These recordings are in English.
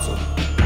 awesome.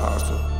hustle.